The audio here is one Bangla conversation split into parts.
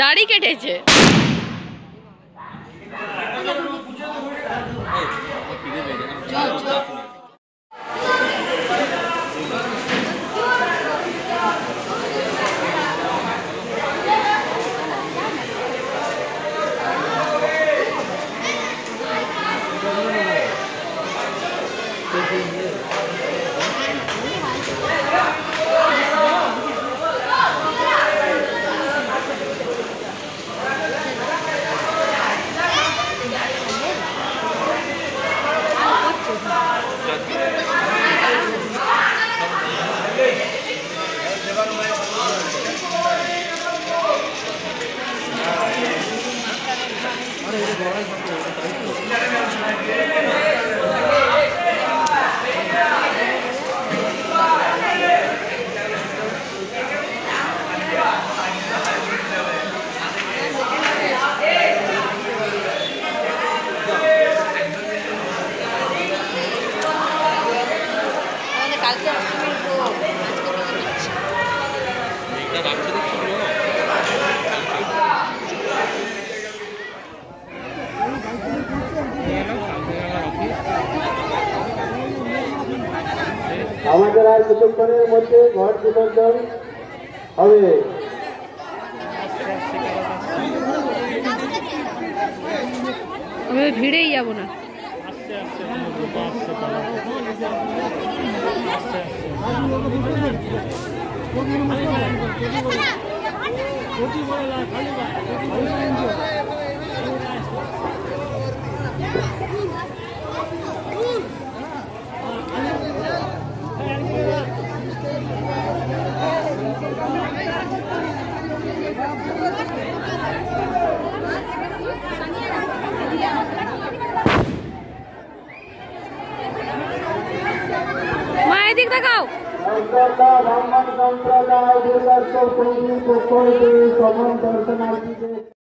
দাড়ি কেটেছে। আমাদের আর কিছুক্ষণের মধ্যে ঘর বিসর্জন হবে আমি ভিড়েই যাব না 过去过来，过去过来，赶紧过来，赶紧过去。ब्राह्मण संप्रदाय दर्शन दर्शनार्थी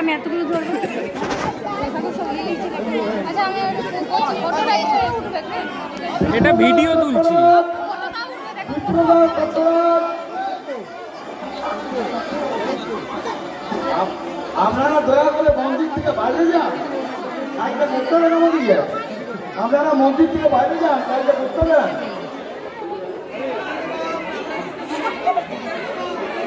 আমি এতগুলো ধরবো। আচ্ছা আমি ফটোটা এখানে উঠবে এটা ভিডিও তুলছি। আপনারা দয়া করে মন্দির থেকে বাইরে যান। কাজটা করতে হবে না আপনারা মন্দির থেকে বাইরে যান কাজটা করতে হবে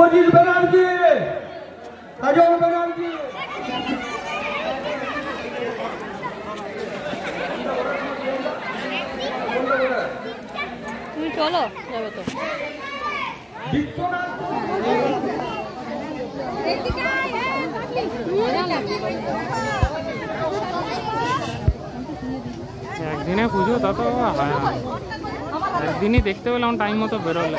শুভজিৎ ব্যানার্জি কাজল ব্যানার্জি। তুমি চলো যাবে তো। বিশ্বনাথ। একদিনে পুজো তা তো হয় না। একদিনই দেখতে পেলাম টাইম মতো বেরোলে।